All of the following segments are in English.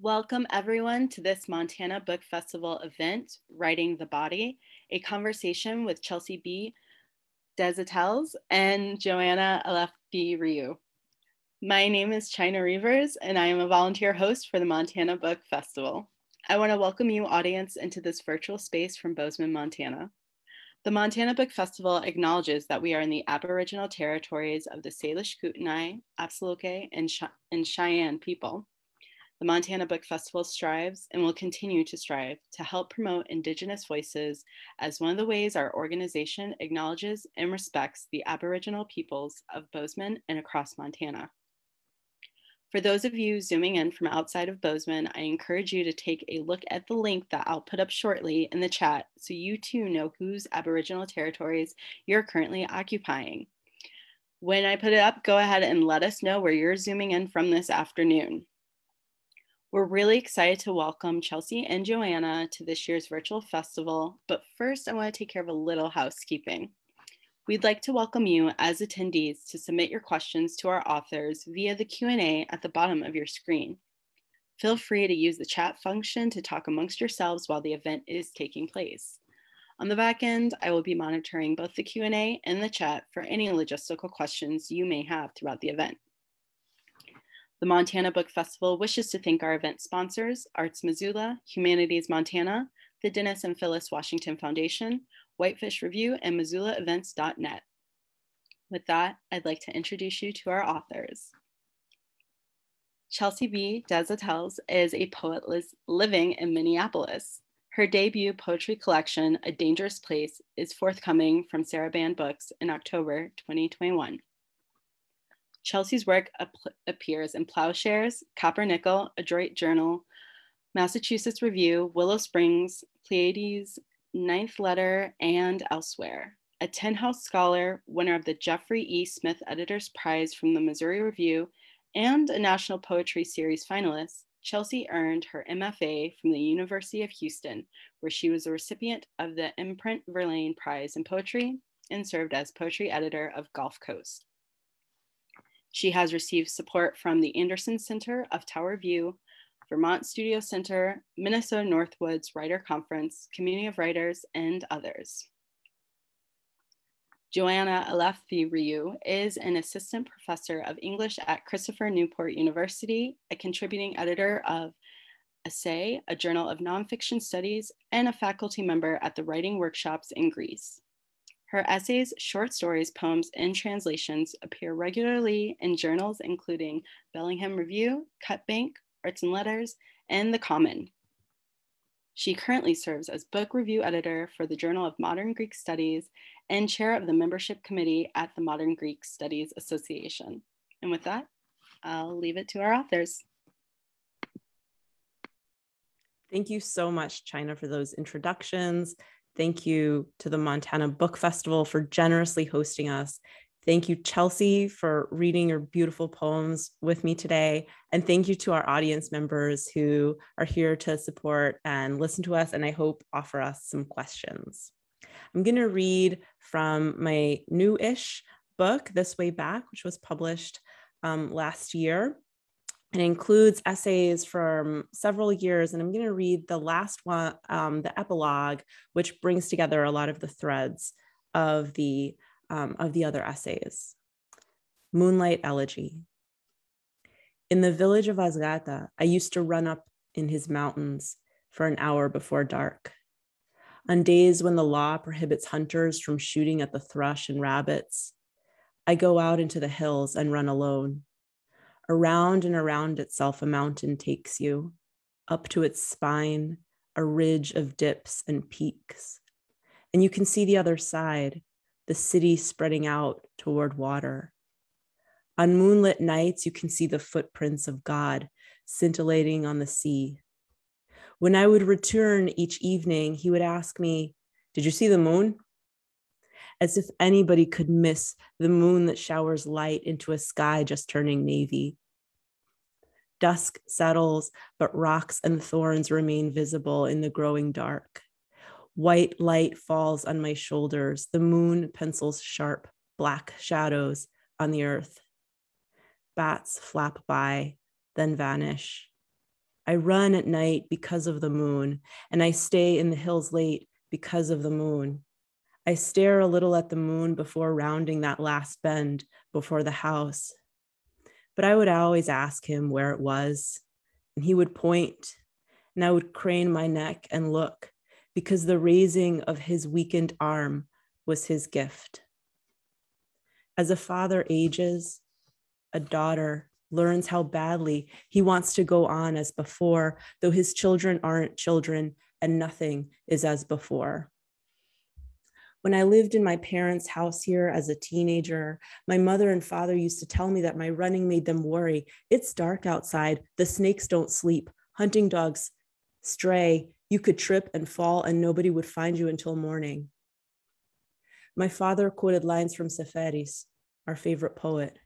Welcome everyone to this Montana Book Festival event, Writing the Body, a conversation with Chelsea B. DesAutels and Joanna Eleftheriou. My name is China Reavers and I am a volunteer host for the Montana Book Festival. I want to welcome you audience into this virtual space from Bozeman, Montana. The Montana Book Festival acknowledges that we are in the Aboriginal territories of the Salish Kootenai, Apsáalooke, and, and Cheyenne people. The Montana Book Festival strives and will continue to strive to help promote Indigenous voices as one of the ways our organization acknowledges and respects the Aboriginal peoples of Bozeman and across Montana. For those of you zooming in from outside of Bozeman, I encourage you to take a look at the link that I'll put up shortly in the chat so you too know whose Aboriginal territories you're currently occupying. When I put it up, go ahead and let us know where you're zooming in from this afternoon. We're really excited to welcome Chelsea and Joanna to this year's virtual festival, but first I want to take care of a little housekeeping. We'd like to welcome you as attendees to submit your questions to our authors via the Q&A at the bottom of your screen. Feel free to use the chat function to talk amongst yourselves while the event is taking place. On the back end, I will be monitoring both the Q&A and the chat for any logistical questions you may have throughout the event. The Montana Book Festival wishes to thank our event sponsors, Arts Missoula, Humanities Montana, the Dennis and Phyllis Washington Foundation, Whitefish Review, and MissoulaEvents.net. With that, I'd like to introduce you to our authors. Chelsea B. DesAutels is a poet living in Minneapolis. Her debut poetry collection, A Dangerous Place, is forthcoming from Sarabande Books in October 2021. Chelsea's work ap- appears in Ploughshares, Copper Nickel, Adroit Journal, Massachusetts Review, Willow Springs, Pleiades, Ninth Letter, and elsewhere. A Tin House Scholar, winner of the Jeffrey E. Smith Editor's Prize from the Missouri Review, and a National Poetry Series finalist, Chelsea earned her MFA from the University of Houston, where she was a recipient of the Inprint Verlaine Prize in Poetry and served as poetry editor of Gulf Coast. She has received support from the Anderson Center of Tower View, Vermont Studio Center, Minnesota Northwoods Writer Conference, Community of Writers, and others. Joanna Eleftheriou is an assistant professor of English at Christopher Newport University, a contributing editor of Assay, a journal of nonfiction studies, and a faculty member at the writing workshops in Greece. Her essays, short stories, poems, and translations appear regularly in journals including Bellingham Review, Cutbank, Arts and Letters, and The Common. She currently serves as book review editor for the Journal of Modern Greek Studies and chair of the membership committee at the Modern Greek Studies Association. And with that, I'll leave it to our authors. Thank you so much, China, for those introductions. Thank you to the Montana Book Festival for generously hosting us. Thank you, Chelsea, for reading your beautiful poems with me today. And thank you to our audience members who are here to support and listen to us, and I hope offer us some questions. I'm going to read from my new ish book, This Way Back, which was published um, last year. It includes essays from several years, and I'm going to read the last one, um, the epilogue, which brings together a lot of the threads of the um, of the other essays. Moonlight Elegy. In the village of Asgata, I used to run up in his mountains for an hour before dark. On days when the law prohibits hunters from shooting at the thrush and rabbits, I go out into the hills and run alone. Around and around itself, a mountain takes you, up to its spine, a ridge of dips and peaks. And you can see the other side, the city spreading out toward water. On moonlit nights, you can see the footprints of God scintillating on the sea. When I would return each evening, he would ask me, Did you see the moon? As if anybody could miss the moon that showers light into a sky just turning navy. Dusk settles, but rocks and thorns remain visible in the growing dark. White light falls on my shoulders. The moon pencils sharp black shadows on the earth. Bats flap by, then vanish. I run at night because of the moon, and I stay in the hills late because of the moon. I stare a little at the moon before rounding that last bend before the house. But I would always ask him where it was, and he would point, and I would crane my neck and look because the raising of his weakened arm was his gift. As a father ages, a daughter learns how badly he wants to go on as before, though his children aren't children and nothing is as before. When I lived in my parents' house here as a teenager, my mother and father used to tell me that my running made them worry. It's dark outside. The snakes don't sleep. Hunting dogs stray. You could trip and fall, and nobody would find you until morning. My father quoted lines from Seferis, our favorite poet.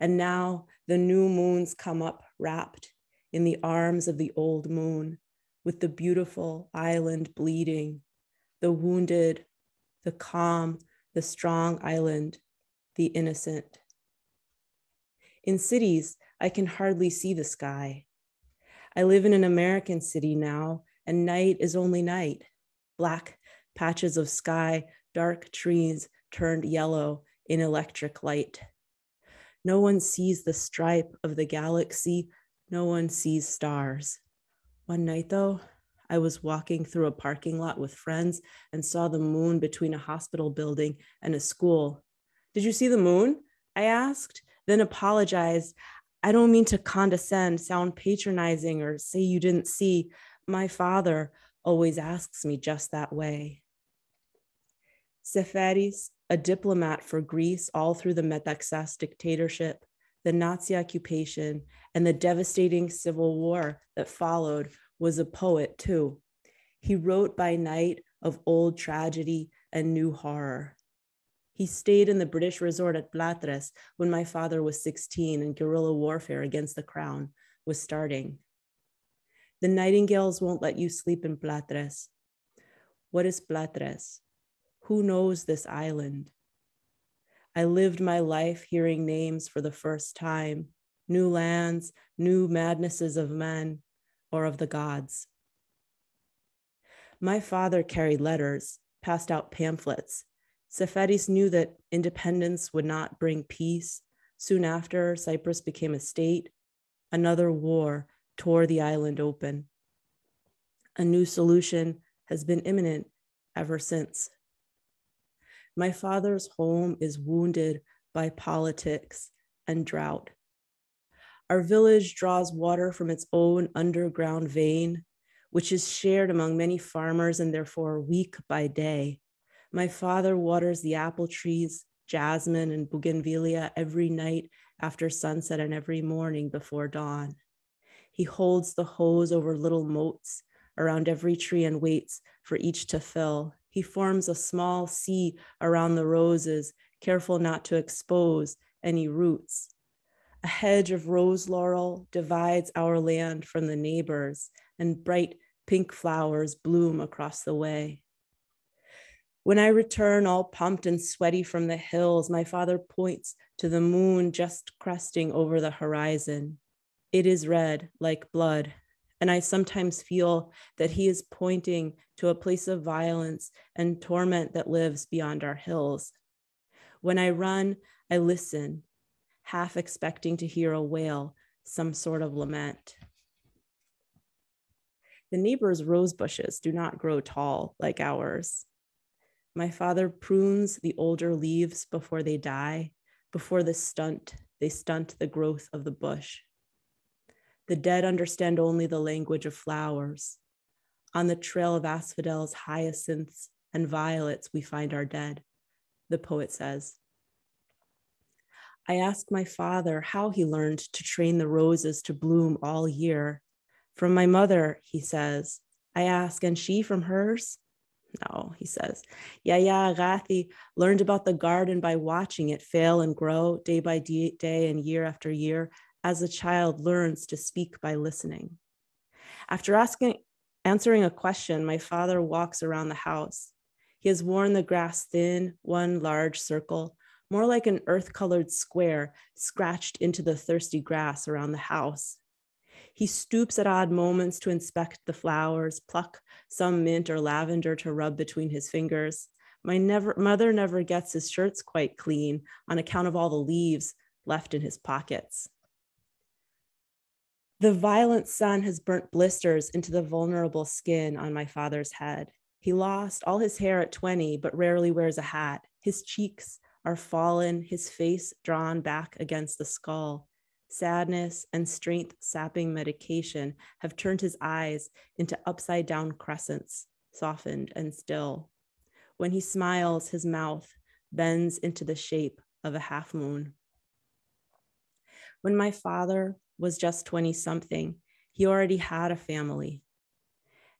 And now the new moons come up wrapped in the arms of the old moon, with the beautiful island bleeding, the wounded, the calm, the strong island, the innocent. In cities, I can hardly see the sky. I live in an American city now, and night is only night. Black patches of sky, dark trees turned yellow in electric light. No one sees the stripe of the galaxy. No one sees stars. One night, though, I was walking through a parking lot with friends and saw the moon between a hospital building and a school. Did you see the moon? I asked, then apologized. I don't mean to condescend, sound patronizing, or say you didn't see. My father always asks me just that way. Seferis a diplomat for Greece all through the Metaxas dictatorship, the Nazi occupation, and the devastating civil war that followed, was a poet too. He wrote by night of old tragedy and new horror. He stayed in the British resort at Platres when my father was 16 and guerrilla warfare against the crown was starting. The nightingales won't let you sleep in Platres. What is Platres? Who knows this island? I lived my life hearing names for the first time new lands, new madnesses of men or of the gods. My father carried letters, passed out pamphlets. Seferis knew that independence would not bring peace. Soon after, Cyprus became a state. Another war tore the island open. A new solution has been imminent ever since. My father's home is wounded by politics and drought. Our village draws water from its own underground vein, which is shared among many farmers and therefore weak by day. My father waters the apple trees, jasmine, and bougainvillea every night after sunset and every morning before dawn. He holds the hose over little moats around every tree and waits for each to fill. He forms a small sea around the roses, careful not to expose any roots. A hedge of rose laurel divides our land from the neighbors, and bright pink flowers bloom across the way. When I return all pumped and sweaty from the hills, my father points to the moon just cresting over the horizon. It is red like blood, and I sometimes feel that he is pointing to a place of violence and torment that lives beyond our hills. When I run, I listen, half expecting to hear a wail, some sort of lament. The neighbors' rose bushes do not grow tall like ours. My father prunes the older leaves before they die, before the stunt, they stunt the growth of the bush. The dead understand only the language of flowers. On the trail of asphodels, hyacinths, and violets, we find our dead, the poet says. I asked my father how he learned to train the roses to bloom all year. From my mother, he says. I ask, and she from hers? No, he says. Yaya Agathi learned about the garden by watching it fail and grow day by day and year after year as a child learns to speak by listening. After asking, answering a question, my father walks around the house. He has worn the grass thin, one large circle, more like an earth colored square scratched into the thirsty grass around the house. He stoops at odd moments to inspect the flowers, pluck some mint or lavender to rub between his fingers. My never, mother never gets his shirts quite clean on account of all the leaves left in his pockets. The violent sun has burnt blisters into the vulnerable skin on my father's head. He lost all his hair at 20, but rarely wears a hat. His cheeks are fallen, his face drawn back against the skull. Sadness and strength sapping medication have turned his eyes into upside down crescents, softened and still. When he smiles, his mouth bends into the shape of a half moon. When my father was just 20 something, he already had a family.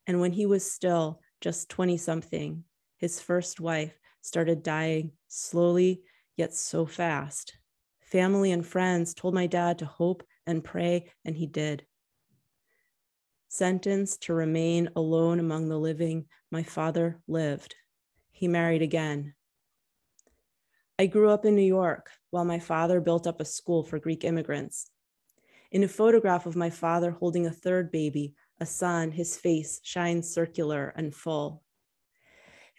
And when he was still just 20 something, his first wife started dying slowly, yet so fast. Family and friends told my dad to hope and pray, and he did. Sentenced to remain alone among the living, my father lived. He married again. I grew up in New York while my father built up a school for Greek immigrants. In a photograph of my father holding a third baby, a son, his face shines circular and full.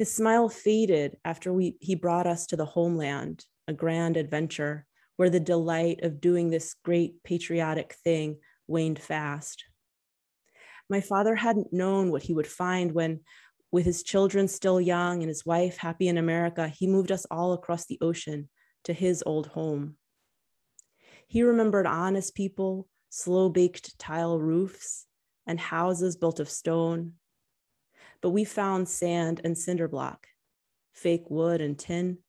His smile faded after we, he brought us to the homeland, a grand adventure where the delight of doing this great patriotic thing waned fast. My father hadn't known what he would find when, with his children still young and his wife happy in America, he moved us all across the ocean to his old home. He remembered honest people, slow baked tile roofs, and houses built of stone. But we found sand and cinder block, fake wood and tin.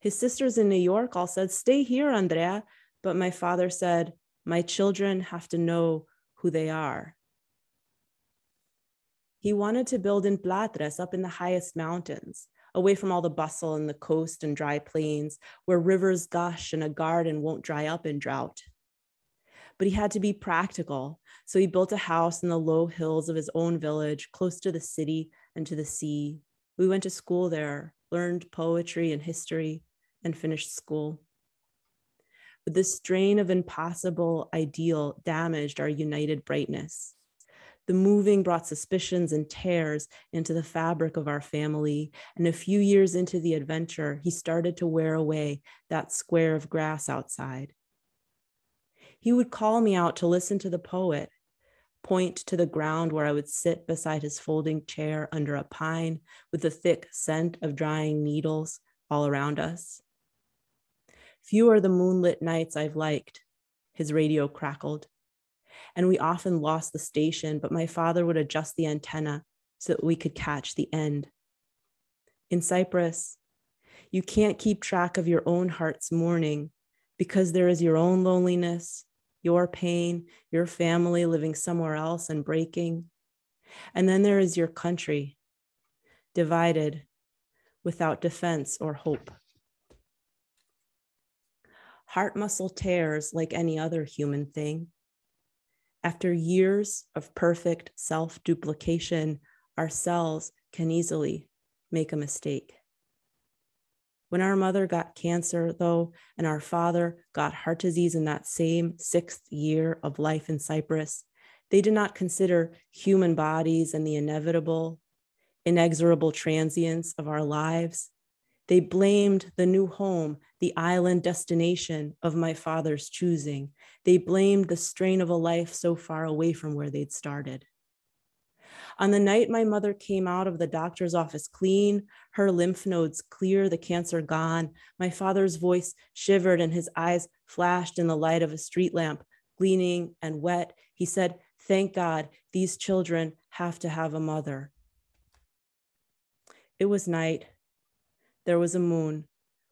His sisters in New York all said, Stay here, Andrea. But my father said, My children have to know who they are. He wanted to build in Platres up in the highest mountains, away from all the bustle and the coast and dry plains, where rivers gush and a garden won't dry up in drought. But he had to be practical, so he built a house in the low hills of his own village, close to the city and to the sea. We went to school there, learned poetry and history, and finished school. But the strain of impossible ideal damaged our united brightness. The moving brought suspicions and tears into the fabric of our family. And a few years into the adventure, he started to wear away that square of grass outside. He would call me out to listen to the poet, point to the ground where I would sit beside his folding chair under a pine with the thick scent of drying needles all around us. Few are the moonlit nights I've liked, his radio crackled and we often lost the station, but my father would adjust the antenna so that we could catch the end. In Cyprus, you can't keep track of your own heart's mourning because there is your own loneliness, your pain, your family living somewhere else and breaking. And then there is your country, divided without defense or hope. Heart muscle tears like any other human thing. After years of perfect self duplication, our cells can easily make a mistake. When our mother got cancer, though, and our father got heart disease in that same sixth year of life in Cyprus, they did not consider human bodies and the inevitable, inexorable transience of our lives. They blamed the new home, the island destination of my father's choosing. They blamed the strain of a life so far away from where they'd started. On the night my mother came out of the doctor's office clean, her lymph nodes clear, the cancer gone, my father's voice shivered and his eyes flashed in the light of a street lamp, gleaming and wet. He said, Thank God, these children have to have a mother. It was night. There was a moon.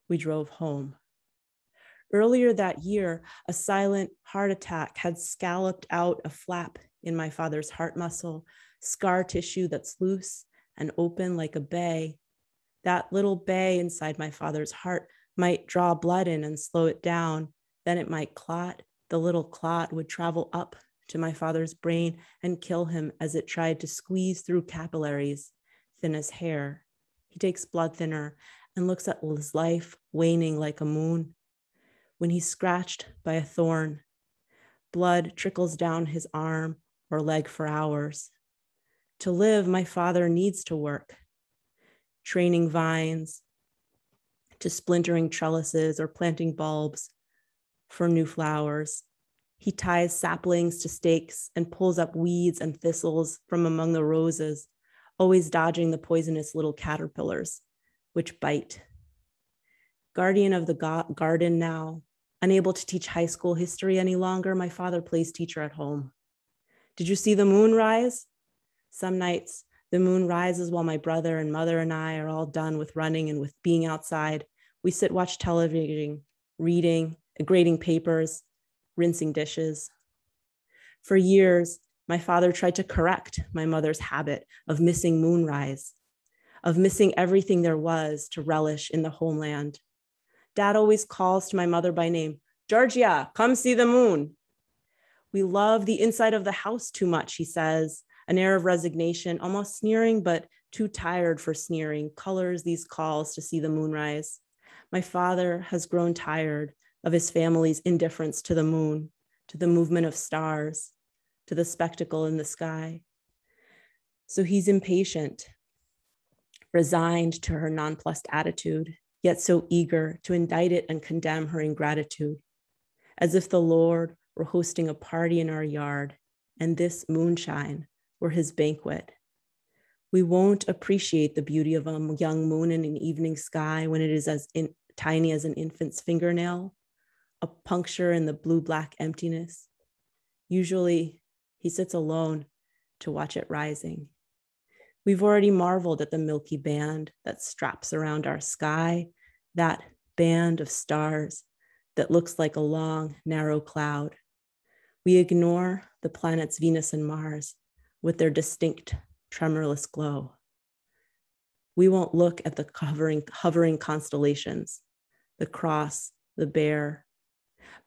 We drove home. Earlier that year, a silent heart attack had scalloped out a flap in my father's heart muscle, scar tissue that's loose and open like a bay. That little bay inside my father's heart might draw blood in and slow it down. Then it might clot. The little clot would travel up to my father's brain and kill him as it tried to squeeze through capillaries, thin as hair. He takes blood thinner and looks at his life waning like a moon when he's scratched by a thorn, Blood trickles down his arm or leg for hours. To live, my father needs to work, training vines to splintering trellises or planting bulbs for new flowers. He ties saplings to stakes and pulls up weeds and thistles from among the roses, always dodging the poisonous little caterpillars, which bite. Guardian of the go- garden now, unable to teach high school history any longer, my father plays teacher at home. Did you see the moon rise? Some nights, the moon rises while my brother and mother and I are all done with running and with being outside. We sit, watch television, reading, grading papers, rinsing dishes. For years, my father tried to correct my mother's habit of missing moonrise, of missing everything there was to relish in the homeland. Dad always calls to my mother by name, Georgia, come see the moon. We love the inside of the house too much, he says, an air of resignation, almost sneering, but too tired for sneering, colors these calls to see the moonrise. My father has grown tired of his family's indifference to the moon, to the movement of stars, to the spectacle in the sky. So he's impatient, resigned to her nonplussed attitude, yet so eager to indict it and condemn her ingratitude, as if the Lord were hosting a party in our yard and this moonshine were his banquet. We won't appreciate the beauty of a young moon in an evening sky when it is as in, tiny as an infant's fingernail, a puncture in the blue black emptiness. Usually, he sits alone to watch it rising. We've already marveled at the milky band that straps around our sky, that band of stars that looks like a long, narrow cloud. We ignore the planets Venus and Mars with their distinct, tremorless glow. We won't look at the hovering, hovering constellations, the cross, the bear.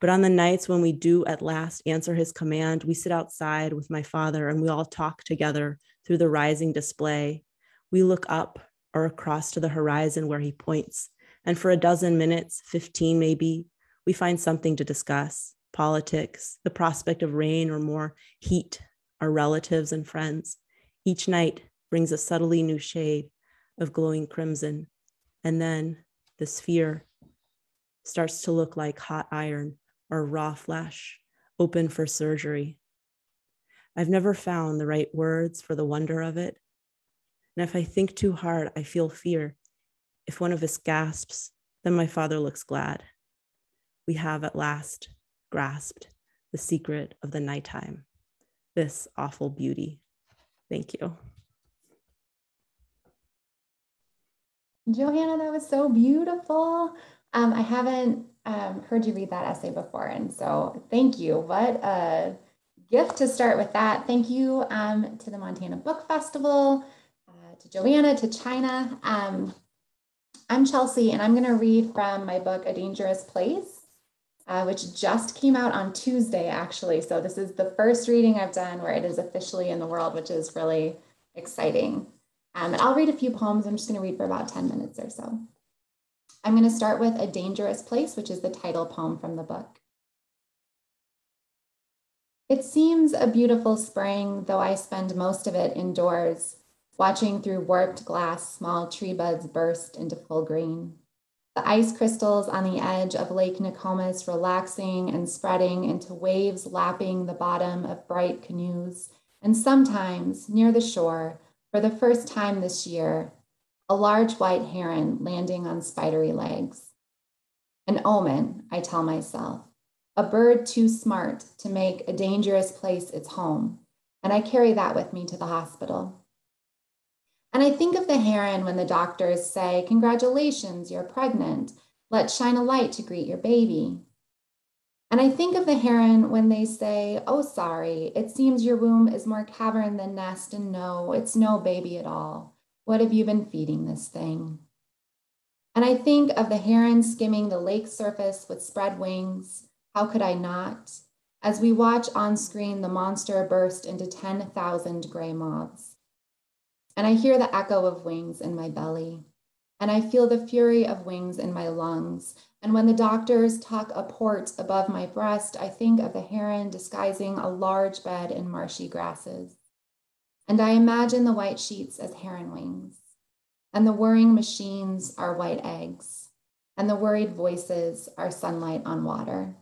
But on the nights when we do at last answer his command, we sit outside with my father and we all talk together through the rising display. We look up or across to the horizon where he points. And for a dozen minutes, 15 maybe, we find something to discuss politics, the prospect of rain or more heat, our relatives and friends. Each night brings a subtly new shade of glowing crimson. And then the sphere starts to look like hot iron or raw flesh, open for surgery. I've never found the right words for the wonder of it. And if I think too hard, I feel fear. If one of us gasps, then my father looks glad. We have at last grasped the secret of the nighttime, this awful beauty. Thank you. Joanna, that was so beautiful. Um, I haven't um, heard you read that essay before, and so thank you. What a gift to start with that. Thank you um, to the Montana Book Festival, uh, to Joanna, to China. Um, I'm Chelsea, and I'm going to read from my book, A Dangerous Place, uh, which just came out on Tuesday, actually. So this is the first reading I've done where it is officially in the world, which is really exciting. Um, and I'll read a few poems. I'm just going to read for about 10 minutes or so. I'm going to start with A Dangerous Place, which is the title poem from the book. It seems a beautiful spring, though I spend most of it indoors, watching through warped glass small tree buds burst into full green. The ice crystals on the edge of Lake Nokomis relaxing and spreading into waves lapping the bottom of bright canoes, and sometimes near the shore, for the first time this year, a large white heron landing on spidery legs. An omen, I tell myself, a bird too smart to make a dangerous place its home, and I carry that with me to the hospital. And I think of the heron when the doctors say, Congratulations, you're pregnant. Let's shine a light to greet your baby. And I think of the heron when they say, Oh, sorry, it seems your womb is more cavern than nest, and no, it's no baby at all. What have you been feeding this thing? And I think of the heron skimming the lake surface with spread wings. How could I not? As we watch on screen the monster burst into 10,000 gray moths. And I hear the echo of wings in my belly. And I feel the fury of wings in my lungs. And when the doctors tuck a port above my breast, I think of the heron disguising a large bed in marshy grasses. And I imagine the white sheets as heron wings, and the whirring machines are white eggs, and the worried voices are sunlight on water.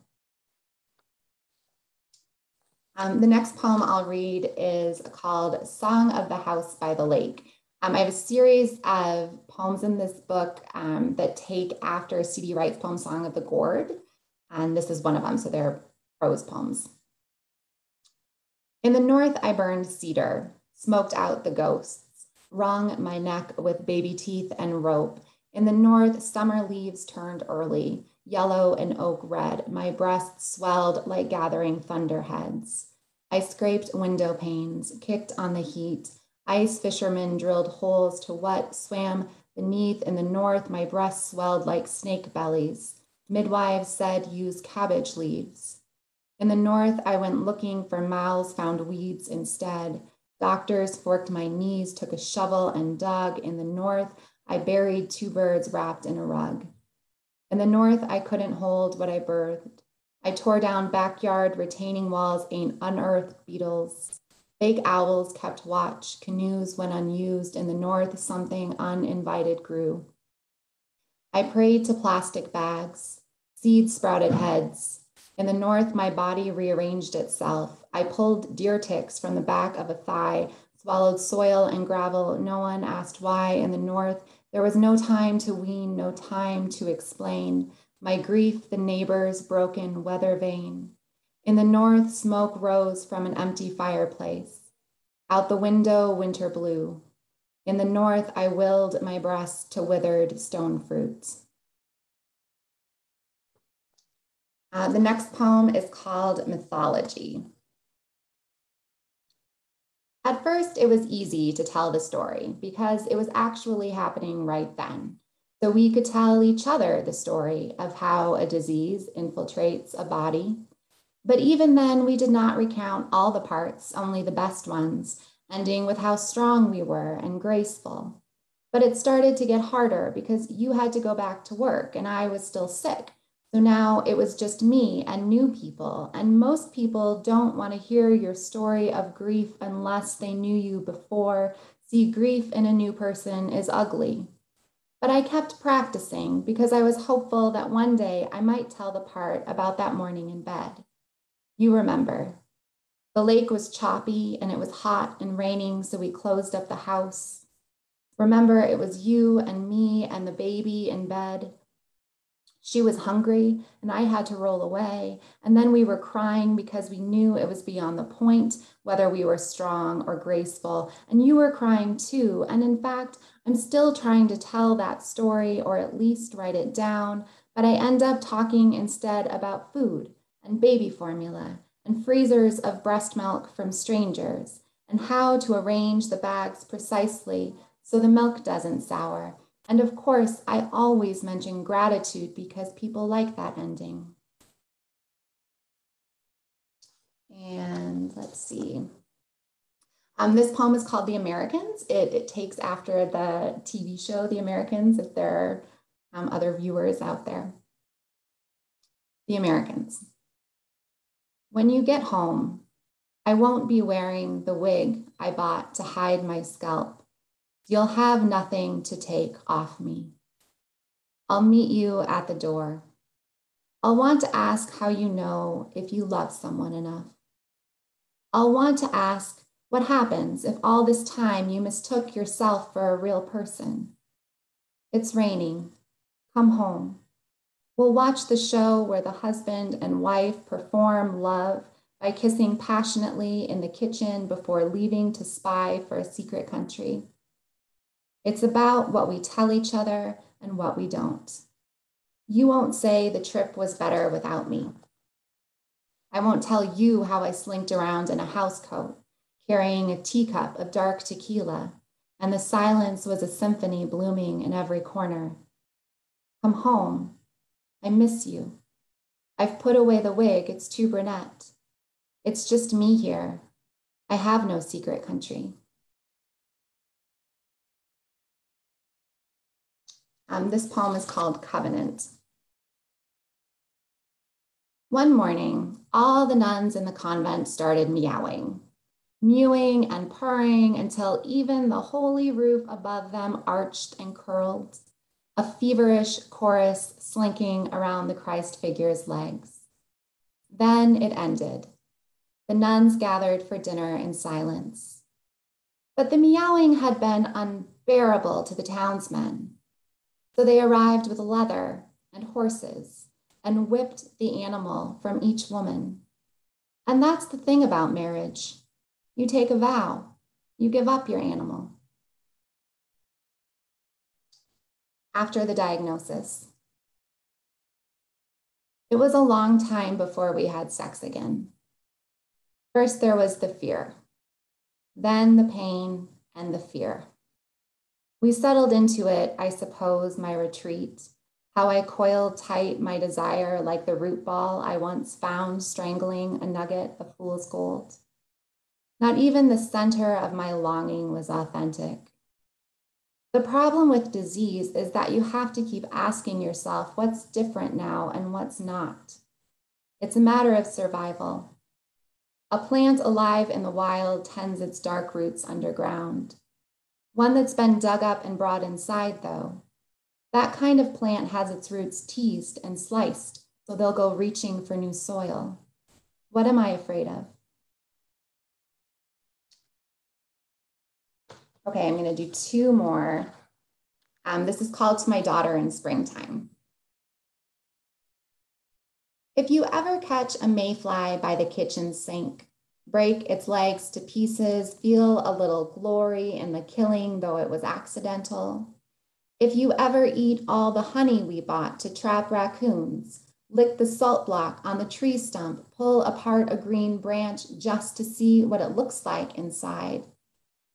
Um, the next poem I'll read is called Song of the House by the Lake. Um, I have a series of poems in this book um, that take after C.D. Wright's poem Song of the Gourd, and this is one of them, so they're prose poems. In the north, I burned cedar, smoked out the ghosts, wrung my neck with baby teeth and rope. In the north, summer leaves turned early, yellow and oak red. My breast swelled like gathering thunderheads. I scraped window panes, kicked on the heat. Ice fishermen drilled holes to what swam beneath. In the north, my breasts swelled like snake bellies. Midwives said use cabbage leaves. In the north, I went looking for mouths, found weeds instead. Doctors forked my knees, took a shovel and dug. In the north, I buried two birds wrapped in a rug. In the north, I couldn't hold what I birthed. I tore down backyard retaining walls, ain't unearthed beetles. Fake owls kept watch, canoes went unused. In the north, something uninvited grew. I prayed to plastic bags. Seeds sprouted heads. In the north, my body rearranged itself. I pulled deer ticks from the back of a thigh, swallowed soil and gravel. No one asked why. In the north, there was no time to wean, no time to explain. My grief, the neighbor's broken weather vane. In the north, smoke rose from an empty fireplace. Out the window, winter blew. In the north, I willed my breast to withered stone fruits. Uh, the next poem is called Mythology. At first, it was easy to tell the story because it was actually happening right then. So we could tell each other the story of how a disease infiltrates a body. But even then, we did not recount all the parts, only the best ones, ending with how strong we were and graceful. But it started to get harder because you had to go back to work and I was still sick. So now it was just me and new people. And most people don't want to hear your story of grief unless they knew you before. See, grief in a new person is ugly. But I kept practicing because I was hopeful that one day I might tell the part about that morning in bed. You remember. The lake was choppy and it was hot and raining, so we closed up the house. Remember, it was you and me and the baby in bed. She was hungry and I had to roll away. And then we were crying because we knew it was beyond the point, whether we were strong or graceful. And you were crying too. And in fact, I'm still trying to tell that story or at least write it down, but I end up talking instead about food and baby formula and freezers of breast milk from strangers and how to arrange the bags precisely so the milk doesn't sour and of course, I always mention gratitude because people like that ending. And let's see. Um, this poem is called The Americans. It, it, takes after the TV show The Americans, if there are um, other viewers out there. The Americans. When you get home, I won't be wearing the wig I bought to hide my scalp You'll have nothing to take off me. I'll meet you at the door. I'll want to ask how you know if you love someone enough. I'll want to ask what happens if all this time you mistook yourself for a real person. It's raining. Come home. We'll watch the show where the husband and wife perform love by kissing passionately in the kitchen before leaving to spy for a secret country. It's about what we tell each other and what we don't. You won't say the trip was better without me. I won't tell you how I slinked around in a housecoat, carrying a teacup of dark tequila, and the silence was a symphony blooming in every corner. Come home. I miss you. I've put away the wig, it's too brunette. It's just me here. I have no secret country. Um, this poem is called Covenant. One morning, all the nuns in the convent started meowing, mewing and purring until even the holy roof above them arched and curled, a feverish chorus slinking around the Christ figure's legs. Then it ended. The nuns gathered for dinner in silence. But the meowing had been unbearable to the townsmen. So they arrived with leather and horses and whipped the animal from each woman. And that's the thing about marriage you take a vow, you give up your animal. After the diagnosis, it was a long time before we had sex again. First, there was the fear, then the pain and the fear. We settled into it, I suppose, my retreat, how I coiled tight my desire like the root ball I once found strangling a nugget of fool's gold. Not even the center of my longing was authentic. The problem with disease is that you have to keep asking yourself what's different now and what's not. It's a matter of survival. A plant alive in the wild tends its dark roots underground. One that's been dug up and brought inside, though, that kind of plant has its roots teased and sliced, so they'll go reaching for new soil. What am I afraid of? Okay, I'm going to do two more. Um, this is called To My Daughter in Springtime. If you ever catch a mayfly by the kitchen sink, break its legs to pieces, feel a little glory in the killing, though it was accidental, if you ever eat all the honey we bought to trap raccoons, lick the salt block on the tree stump, pull apart a green branch just to see what it looks like inside.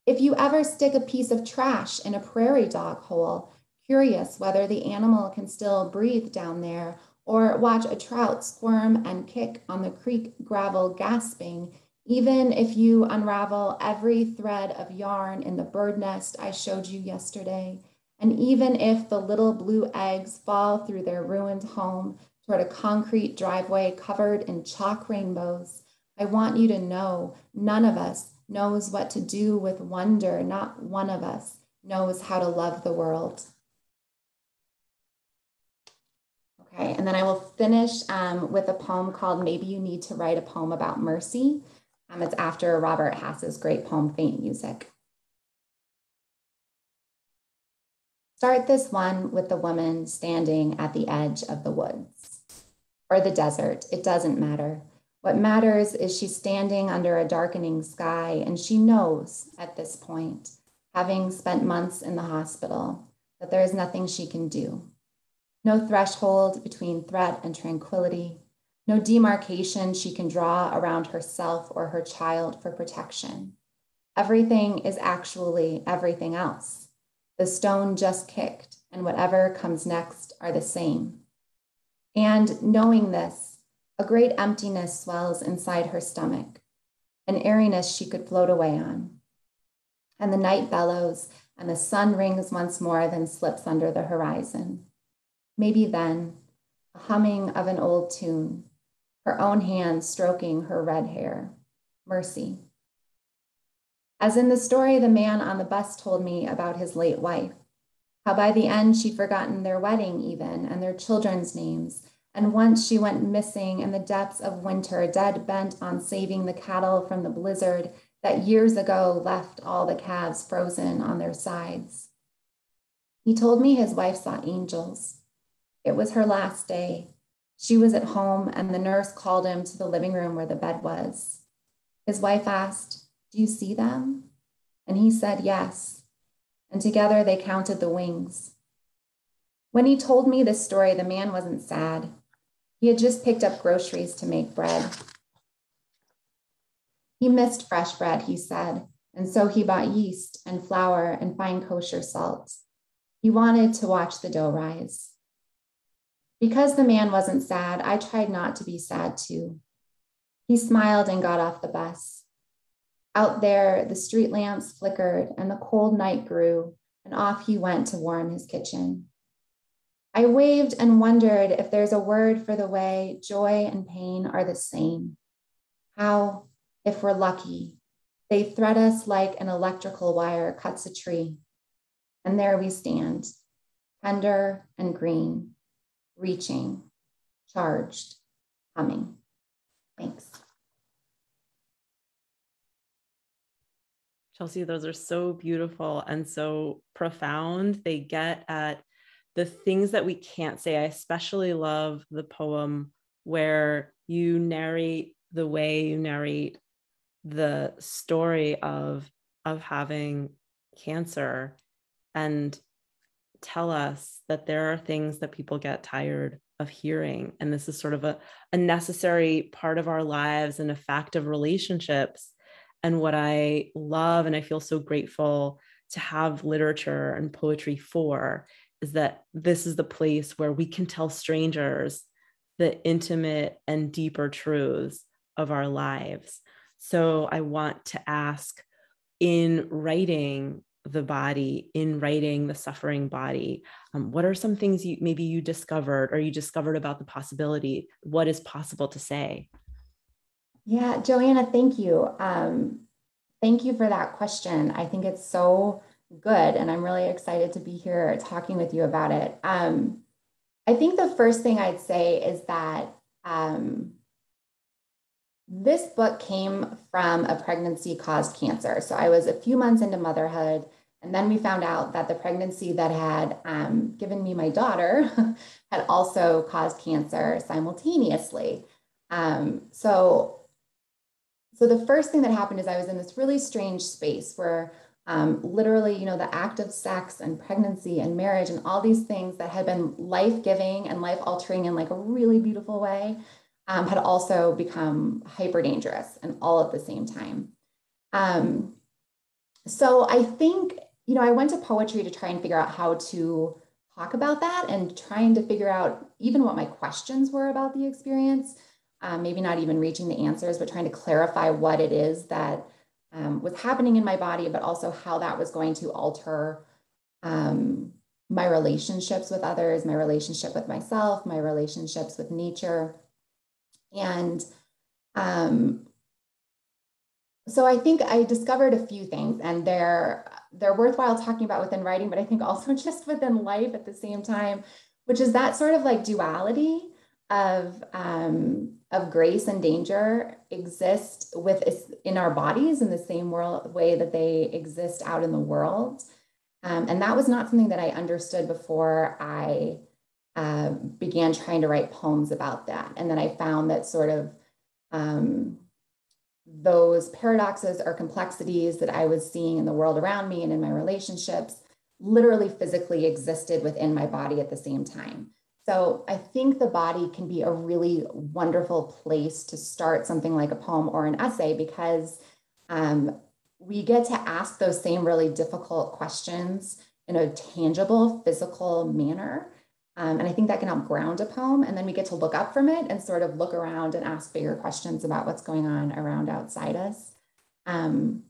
If you ever stick a piece of trash in a prairie dog hole, curious whether the animal can still breathe down there, or watch a trout squirm and kick on the creek gravel gasping, even if you unravel every thread of yarn in the bird nest I showed you yesterday, and even if the little blue eggs fall through their ruined home toward a concrete driveway covered in chalk rainbows, I want you to know none of us knows what to do with wonder. Not one of us knows how to love the world. Okay, and then I will finish um, with a poem called Maybe You Need to Write a Poem About Mercy. Um, it's after Robert Hass's great poem, Faint Music. Start this one with the woman standing at the edge of the woods or the desert. It doesn't matter. What matters is she's standing under a darkening sky and she knows at this point, having spent months in the hospital, that there is nothing she can do. No threshold between threat and tranquility, no demarcation she can draw around herself or her child for protection. Everything is actually everything else. The stone just kicked, and whatever comes next are the same. And knowing this, a great emptiness swells inside her stomach, an airiness she could float away on. And the night bellows, and the sun rings once more, then slips under the horizon. Maybe then, a humming of an old tune, her own hand stroking her red hair. Mercy. As in the story the man on the bus told me about his late wife, how by the end she'd forgotten their wedding, even, and their children's names. And once she went missing in the depths of winter, dead bent on saving the cattle from the blizzard that years ago left all the calves frozen on their sides. He told me his wife saw angels. It was her last day. She was at home, and the nurse called him to the living room where the bed was. His wife asked, do you see them? And he said, Yes. And together they counted the wings. When he told me this story, the man wasn't sad. He had just picked up groceries to make bread. He missed fresh bread, he said, and so he bought yeast and flour and fine kosher salt. He wanted to watch the dough rise. Because the man wasn't sad, I tried not to be sad too. He smiled and got off the bus. Out there, the street lamps flickered and the cold night grew, and off he went to warm his kitchen. I waved and wondered if there's a word for the way joy and pain are the same. How, if we're lucky, they thread us like an electrical wire cuts a tree. And there we stand, tender and green, reaching, charged, humming. Thanks. Chelsea, those are so beautiful and so profound. They get at the things that we can't say. I especially love the poem where you narrate the way you narrate the story of of having cancer and tell us that there are things that people get tired of hearing and this is sort of a, a necessary part of our lives and a fact of relationships and what I love and I feel so grateful to have literature and poetry for is that this is the place where we can tell strangers the intimate and deeper truths of our lives. So I want to ask in writing the body, in writing the suffering body, um, what are some things you maybe you discovered or you discovered about the possibility? What is possible to say? Yeah, Joanna, thank you. Um, thank you for that question. I think it's so good, and I'm really excited to be here talking with you about it. Um, I think the first thing I'd say is that um, this book came from a pregnancy caused cancer. So I was a few months into motherhood, and then we found out that the pregnancy that had um, given me my daughter had also caused cancer simultaneously. Um, so so the first thing that happened is I was in this really strange space where um, literally, you know, the act of sex and pregnancy and marriage and all these things that had been life giving and life altering in like a really beautiful way um, had also become hyper dangerous and all at the same time. Um, so I think, you know, I went to poetry to try and figure out how to talk about that and trying to figure out even what my questions were about the experience um, maybe not even reaching the answers, but trying to clarify what it is that um, was happening in my body, but also how that was going to alter um, my relationships with others, my relationship with myself, my relationships with nature. And um, so I think I discovered a few things, and they're they're worthwhile talking about within writing, but I think also just within life at the same time, which is that sort of like duality of um, of grace and danger exist with in our bodies in the same world way that they exist out in the world. Um, and that was not something that I understood before I uh, began trying to write poems about that. And then I found that sort of um, those paradoxes or complexities that I was seeing in the world around me and in my relationships literally physically existed within my body at the same time. So I think the body can be a really wonderful place to start something like a poem or an essay because um, we get to ask those same really difficult questions in a tangible, physical manner. Um, and I think that can help ground a poem. And then we get to look up from it and sort of look around and ask bigger questions about what's going on around outside us. Um,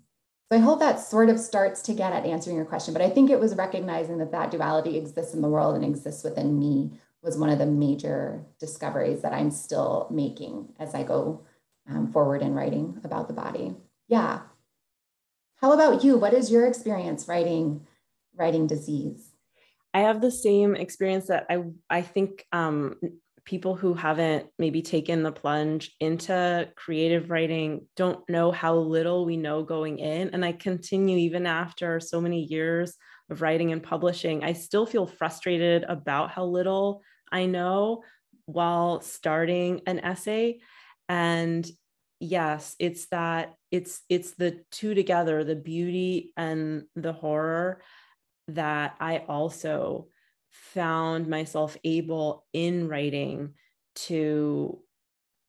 so I hope that sort of starts to get at answering your question. But I think it was recognizing that that duality exists in the world and exists within me was one of the major discoveries that I'm still making as I go um, forward in writing about the body. Yeah. How about you? What is your experience writing writing disease? I have the same experience that I I think um, people who haven't maybe taken the plunge into creative writing don't know how little we know going in, and I continue even after so many years of writing and publishing, I still feel frustrated about how little I know while starting an essay. And yes, it's that it's it's the two together, the beauty and the horror that I also found myself able in writing to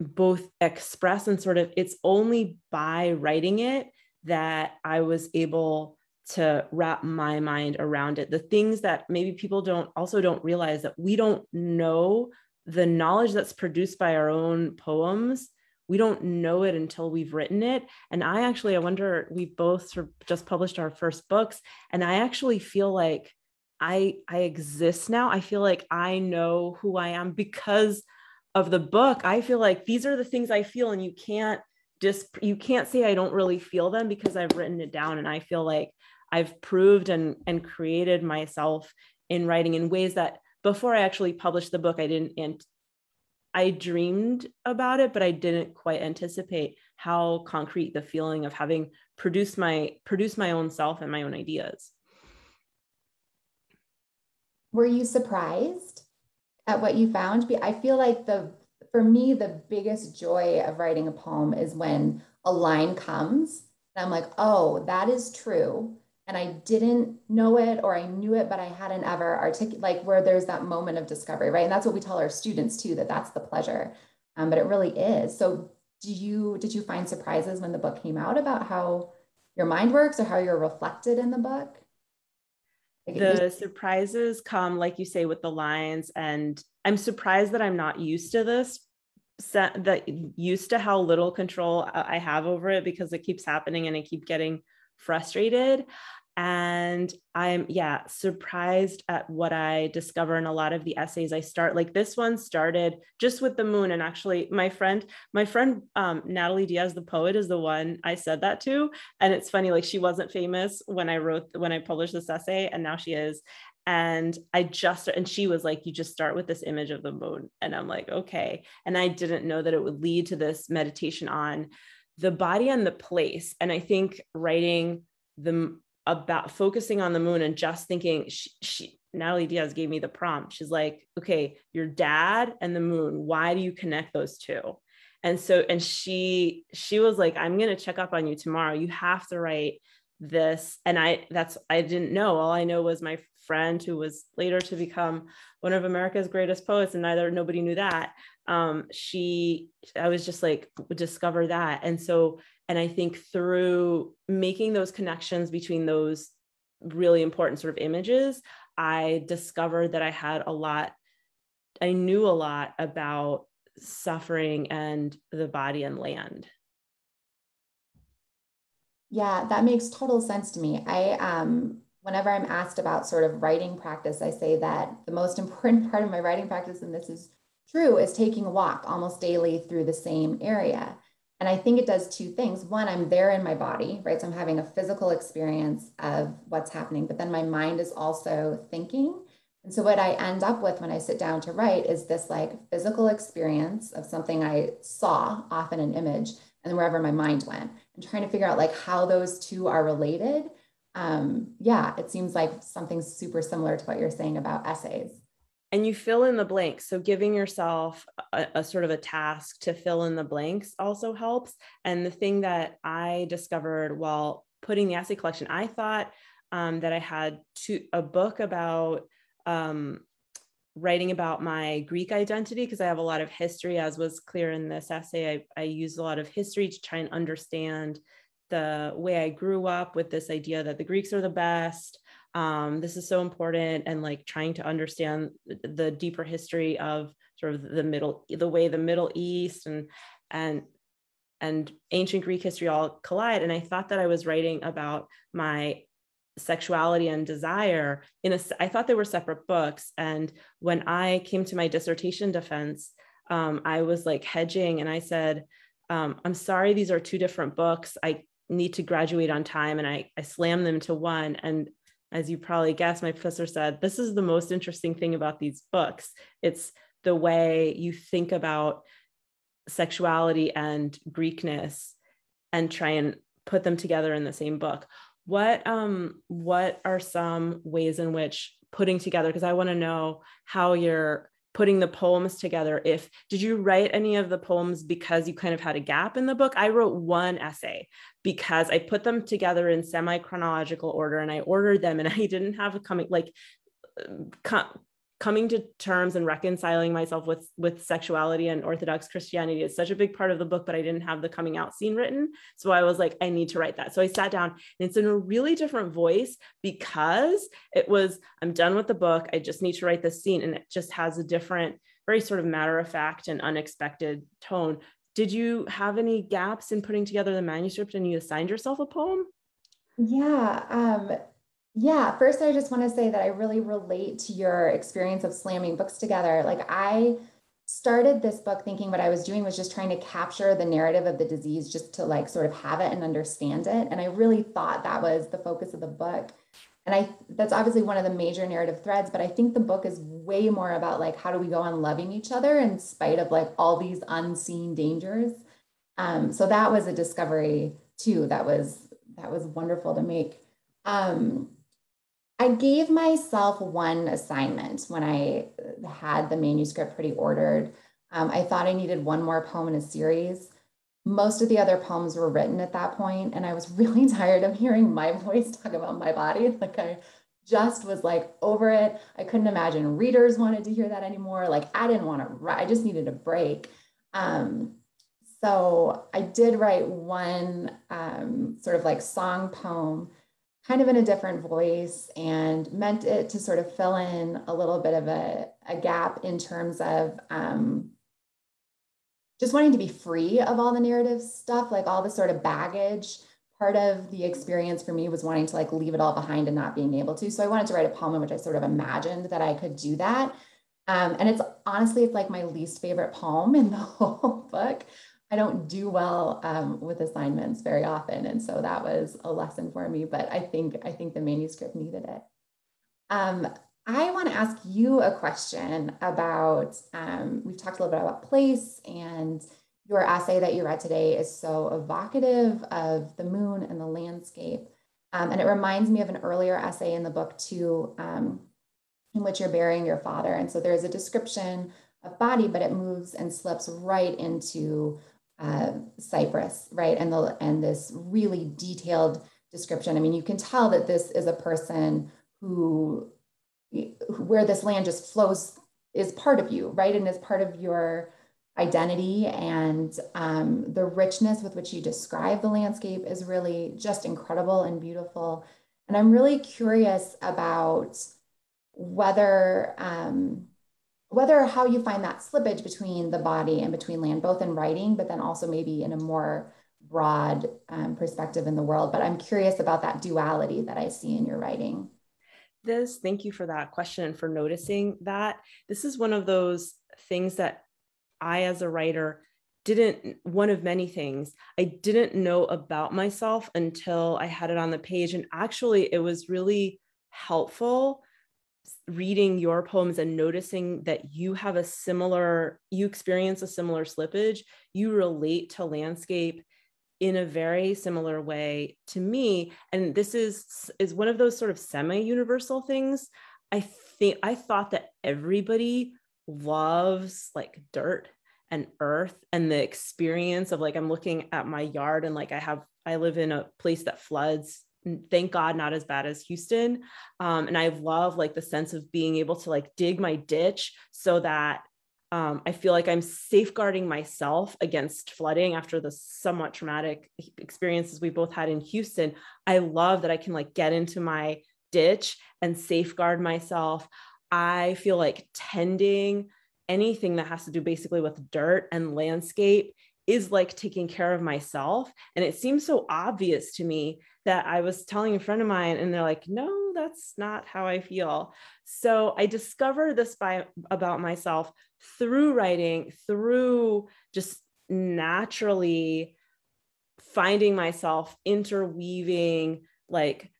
both express and sort of it's only by writing it that I was able to wrap my mind around it. The things that maybe people don't also don't realize that we don't know the knowledge that's produced by our own poems we don't know it until we've written it and i actually i wonder we both just published our first books and i actually feel like I I exist now. I feel like I know who I am because of the book. I feel like these are the things I feel and you can't just you can't say I don't really feel them because I've written it down and I feel like I've proved and and created myself in writing in ways that before I actually published the book I didn't I dreamed about it but I didn't quite anticipate how concrete the feeling of having produced my produced my own self and my own ideas. Were you surprised at what you found? I feel like the for me the biggest joy of writing a poem is when a line comes and I'm like, "Oh, that is true." And I didn't know it or I knew it but I hadn't ever articulated like where there's that moment of discovery, right? And that's what we tell our students too that that's the pleasure. Um, but it really is. So do you did you find surprises when the book came out about how your mind works or how you're reflected in the book? the surprises come like you say with the lines and i'm surprised that i'm not used to this that used to how little control i have over it because it keeps happening and i keep getting frustrated and i'm yeah surprised at what i discover in a lot of the essays i start. Like this one started just with the moon. And actually my friend my friend um, natalie diaz the poet is the one i said that to. And it's funny like she wasn't famous when i wrote when i published this essay and now she is. And i just and she was like you just start with this image of the moon. And i'm like okay. And i didn't know that it would lead to this meditation on the body and the place. And i think writing the about focusing on the moon and just thinking she, she Natalie Diaz gave me the prompt. She's like, okay, your dad and the moon, why do you connect those two? And so, and she, she was like, I'm going to check up on you tomorrow. You have to write this. And I, that's, I didn't know. All I know was my friend who was later to become one of America's greatest poets. And neither, nobody knew that. Um, she, I was just like, discover that. And so and I think through making those connections between those really important sort of images, I discovered that I had a lot, I knew a lot about suffering and the body and land. Yeah, that makes total sense to me. I um whenever I'm asked about sort of writing practice, I say that the most important part of my writing practice, and this is true, is taking a walk almost daily through the same area. And I think it does two things. One, I'm there in my body, right? So I'm having a physical experience of what's happening, but then my mind is also thinking. And so what I end up with when I sit down to write is this like physical experience of something I saw, often an image, and wherever my mind went, and trying to figure out like how those two are related. Um, yeah, it seems like something super similar to what you're saying about essays. And you fill in the blanks. So giving yourself a, a, sort of a task to fill in the blanks also helps. And the thing that i discovered while putting the essay collection i thought um, that i had to a book about um, writing about my greek identity because i have a lot of history as was clear in this essay. I, I used a lot of history to try and understand the way i grew up with this idea that the greeks are the best. Um, this is so important and like trying to understand the deeper history of sort of the middle the way the middle east and and and ancient greek history all collide. And i thought that i was writing about my sexuality and desire in a i thought they were separate books and when i came to my dissertation defense um, i was like hedging and i said um, i'm sorry these are two different books i need to graduate on time and I, I slammed them to one and as you probably guessed, my professor said, this is the most interesting thing about these books. It's the way you think about sexuality and Greekness and try and put them together in the same book. What um what are some ways in which putting together because I want to know how you're putting the poems together. If did you write any of the poems because you kind of had a gap in the book? I wrote one essay because i put them together in semi chronological order and i ordered them and i didn't have a coming like coming to terms and reconciling myself with with sexuality and orthodox christianity is such a big part of the book but i didn't have the coming out scene written. So i was like i need to write that. So i sat down and it's in a really different voice because it was i'm done with the book. I just need to write this scene. And it just has a different very sort of matter of fact and unexpected tone. Did you have any gaps in putting together the manuscript and you assigned yourself a poem? Yeah um Yeah, first, I just want to say that I really relate to your experience of slamming books together. Like, I started this book thinking what I was doing was just trying to capture the narrative of the disease, just to like sort of have it and understand it. And I really thought that was the focus of the book. And I that's obviously one of the major narrative threads, but I think the book is way more about like how do we go on loving each other in spite of like all these unseen dangers. Um, so that was a discovery too. That was that was wonderful to make. Um, I gave myself one assignment when I had the manuscript pretty ordered. Um, I thought I needed one more poem in a series. Most of the other poems were written at that point, and I was really tired of hearing my voice talk about my body. Like I just was like over it. I couldn't imagine readers wanted to hear that anymore. Like I didn't want to write, I just needed a break. Um, so I did write one um, sort of like song poem kind of in a different voice and meant it to sort of fill in a little bit of a, a gap in terms of um, just wanting to be free of all the narrative stuff, like all the sort of baggage. Part of the experience for me was wanting to like leave it all behind and not being able to. So I wanted to write a poem in which I sort of imagined that I could do that. Um, and it's honestly, it's like my least favorite poem in the whole book. I don't do well um, with assignments very often, and so that was a lesson for me. But I think I think the manuscript needed it. Um, I want to ask you a question about. Um, we've talked a little bit about place, and your essay that you read today is so evocative of the moon and the landscape, um, and it reminds me of an earlier essay in the book too, um, in which you're burying your father. And so there's a description of body, but it moves and slips right into uh, Cyprus, right? And the and this really detailed description. I mean, you can tell that this is a person who where this land just flows is part of you, right? And is part of your identity and um, the richness with which you describe the landscape is really just incredible and beautiful. And I'm really curious about whether um, whether how you find that slippage between the body and between land, both in writing, but then also maybe in a more broad um, perspective in the world. But I'm curious about that duality that I see in your writing. This, thank you for that question and for noticing that. This is one of those things that I, as a writer, didn't, one of many things, I didn't know about myself until I had it on the page. And actually, it was really helpful reading your poems and noticing that you have a similar you experience a similar slippage you relate to landscape in a very similar way to me. And this is is one of those sort of semi universal things. I think i thought that everybody loves like dirt and earth and the experience of like i'm looking at my yard and like i have i live in a place that floods thank god not as bad as houston um, and i love like the sense of being able to like dig my ditch so that um, i feel like i'm safeguarding myself against flooding after the somewhat traumatic experiences we both had in houston. I love that i can like get into my ditch and safeguard myself. I feel like tending anything that has to do basically with dirt and landscape is like taking care of myself. And it seems so obvious to me that I was telling a friend of mine, and they're like, no, that's not how I feel. So I discovered this by about myself through writing, through just naturally finding myself interweaving like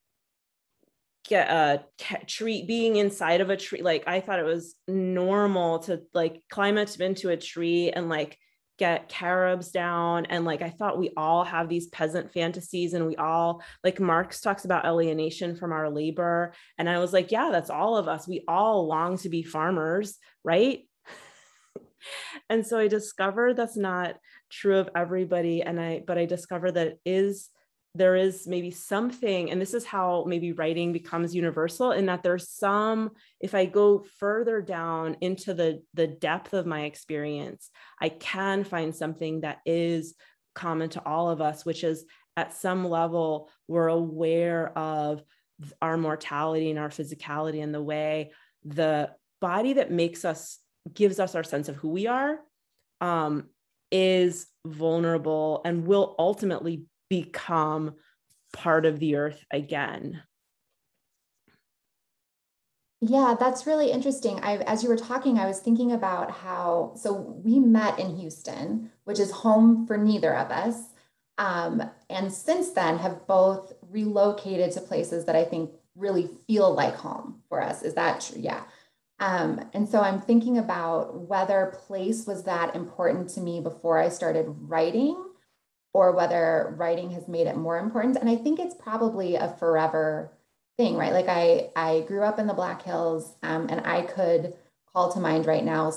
get a uh, tree being inside of a tree like i thought it was normal to like climb up into a tree and like get carobs down and like i thought we all have these peasant fantasies and we all like marx talks about alienation from our labor and i was like yeah that's all of us. We all long to be farmers right? And so i discovered that's not true of everybody and i but i discovered that it is there is maybe something and this is how maybe writing becomes universal in that there's some if i go further down into the the depth of my experience i can find something that is common to all of us which is at some level we're aware of our mortality and our physicality and the way the body that makes us gives us our sense of who we are um, is vulnerable and will ultimately become part of the earth again. Yeah, that's really interesting. I, as you were talking, I was thinking about how, so we met in Houston, which is home for neither of us. Um, and since then have both relocated to places that I think really feel like home for us. Is that true? Yeah. Um, and so I'm thinking about whether place was that important to me before I started writing or whether writing has made it more important. And I think it's probably a forever thing, right? Like I, I grew up in the Black Hills um, and I could call to mind right now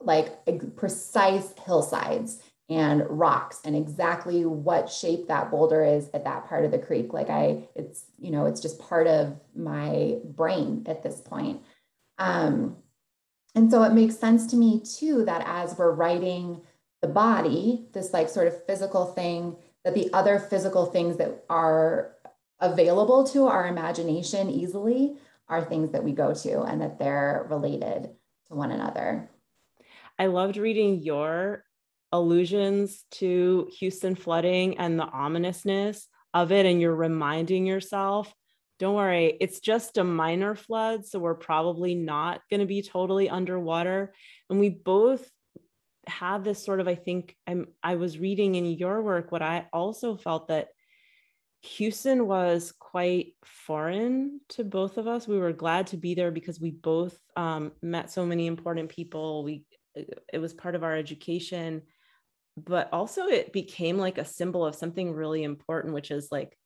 like precise hillsides and rocks and exactly what shape that boulder is at that part of the creek. Like I, it's, you know, it's just part of my brain at this point. Um, and so it makes sense to me too that as we're writing the body, this like sort of physical thing, that the other physical things that are available to our imagination easily are things that we go to and that they're related to one another. I loved reading your allusions to Houston flooding and the ominousness of it. And you're reminding yourself, don't worry, it's just a minor flood. So we're probably not going to be totally underwater. And we both had this sort of, I think I'm, I was reading in your work, what I also felt that Houston was quite foreign to both of us. We were glad to be there because we both um, met so many important people. We it was part of our education but also it became like a symbol of something really important which is like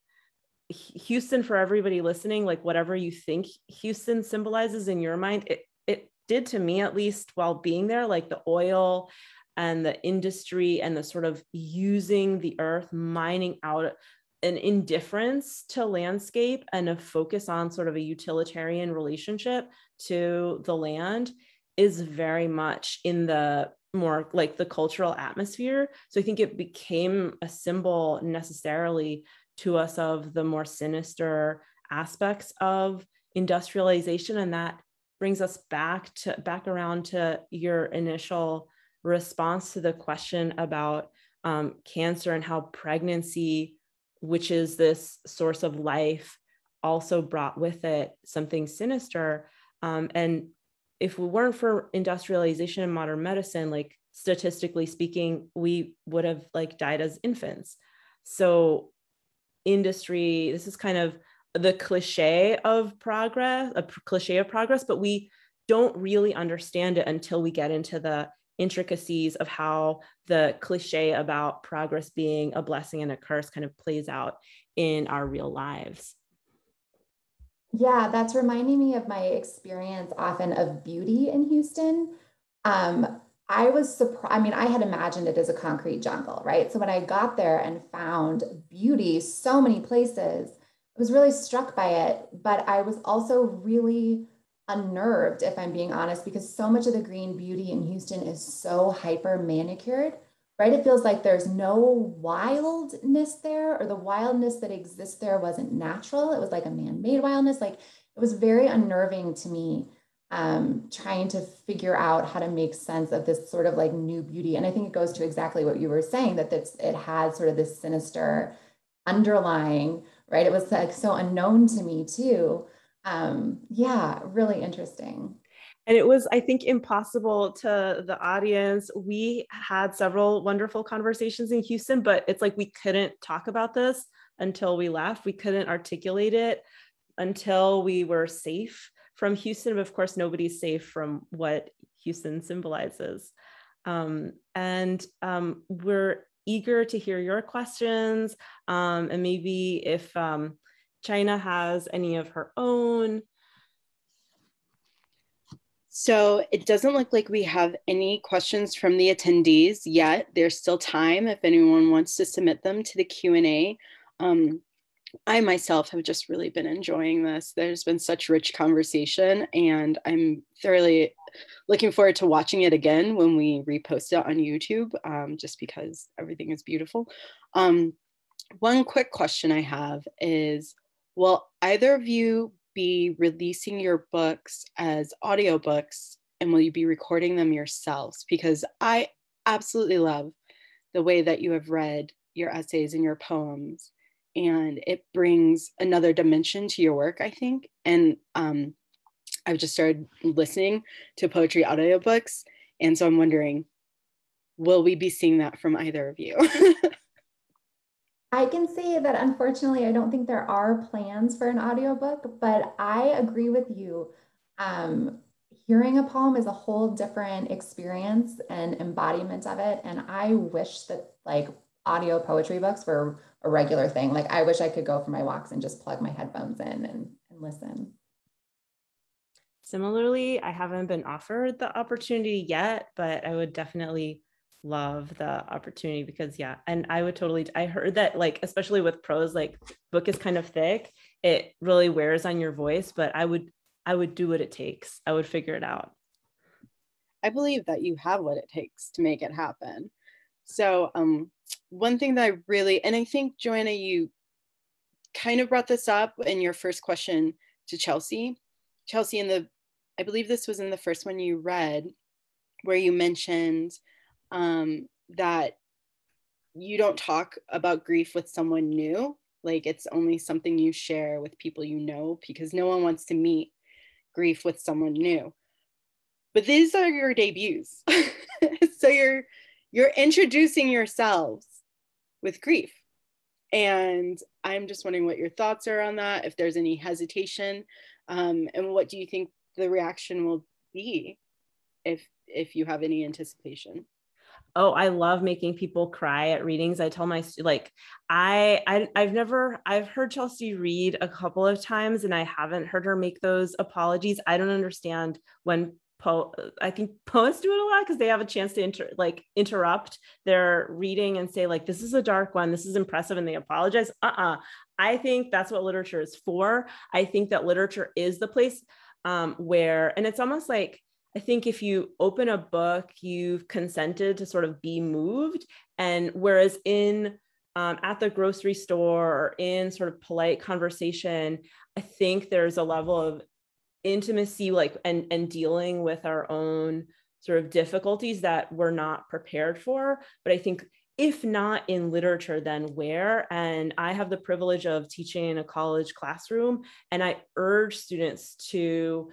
houston for everybody listening like whatever you think houston symbolizes in your mind it it did to me at least while being there like the oil and the industry and the sort of using the earth mining out an indifference to landscape and a focus on sort of a utilitarian relationship to the land is very much in the more like the cultural atmosphere. So I think it became a symbol necessarily to us of the more sinister aspects of industrialization. And that brings us back to back around to your initial response to the question about um, cancer and how pregnancy, which is this source of life, also brought with it something sinister. Um, and if we weren't for industrialization and modern medicine, like statistically speaking, we would have like died as infants. So industry, this is kind of the cliche of progress, a cliche of progress, but we don't really understand it until we get into the intricacies of how the cliche about progress being a blessing and a curse kind of plays out in our real lives. Yeah, that's reminding me of my experience often of beauty in Houston. Um, I was surprised. I mean, I had imagined it as a concrete jungle, right? So when I got there and found beauty so many places, I was really struck by it. But I was also really unnerved, if I'm being honest, because so much of the green beauty in Houston is so hyper manicured right? It feels like there's no wildness there, or the wildness that exists there wasn't natural. It was like a man made wildness. Like it was very unnerving to me um, trying to figure out how to make sense of this sort of like new beauty. And I think it goes to exactly what you were saying that it's, it had sort of this sinister underlying, right? It was like so unknown to me too. Um, yeah, really interesting and it was i think impossible to the audience we had several wonderful conversations in houston but it's like we couldn't talk about this until we left we couldn't articulate it until we were safe from houston of course nobody's safe from what houston symbolizes um, and um, we're eager to hear your questions um, and maybe if um, china has any of her own so it doesn't look like we have any questions from the attendees yet. There's still time if anyone wants to submit them to the Q&A. Um, I myself have just really been enjoying this. There's been such rich conversation and I'm thoroughly looking forward to watching it again when we repost it on YouTube, um, just because everything is beautiful. Um, one quick question I have is, will either of you be releasing your books as audiobooks and will you be recording them yourselves? Because I absolutely love the way that you have read your essays and your poems. And it brings another dimension to your work, I think. And um, I've just started listening to poetry audiobooks. And so I'm wondering, will we be seeing that from either of you? I can say that unfortunately, I don't think there are plans for an audiobook, but I agree with you. Um, hearing a poem is a whole different experience and embodiment of it. And I wish that like audio poetry books were a regular thing. Like I wish I could go for my walks and just plug my headphones in and, and listen. Similarly, I haven't been offered the opportunity yet, but I would definitely love the opportunity because yeah, and I would totally I heard that like especially with prose like book is kind of thick, it really wears on your voice, but I would I would do what it takes. I would figure it out. I believe that you have what it takes to make it happen. So, um, one thing that I really, and I think Joanna, you kind of brought this up in your first question to Chelsea. Chelsea, in the, I believe this was in the first one you read, where you mentioned um, that you don't talk about grief with someone new. Like it's only something you share with people you know because no one wants to meet grief with someone new. But these are your debuts. so you're you're introducing yourselves with grief. And I'm just wondering what your thoughts are on that, if there's any hesitation, um, and what do you think the reaction will be if if you have any anticipation? oh i love making people cry at readings i tell my like I, I i've never i've heard chelsea read a couple of times and i haven't heard her make those apologies i don't understand when po- I think poets do it a lot because they have a chance to inter- like interrupt their reading and say like this is a dark one, this is impressive, and they apologize. Uh-uh. I think that's what literature is for. I think that literature is the place um, where, and it's almost like I think if you open a book, you've consented to sort of be moved, and whereas in um, at the grocery store or in sort of polite conversation, I think there's a level of intimacy like and and dealing with our own sort of difficulties that we're not prepared for. But i think if not in literature then where? And i have the privilege of teaching in a college classroom and i urge students to